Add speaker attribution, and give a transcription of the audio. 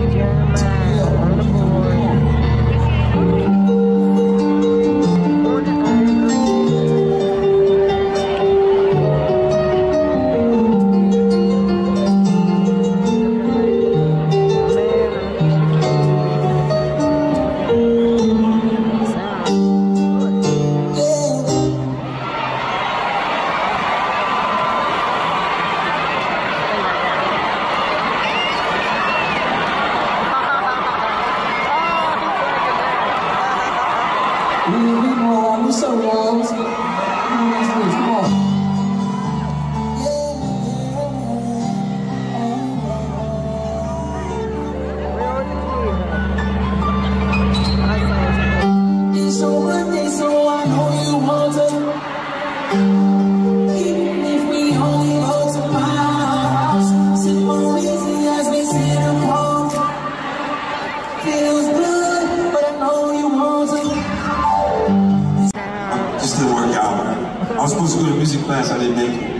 Speaker 1: You're mine. We need more, I'm so wrong.
Speaker 2: On se pose que la musique passe à l'évêque.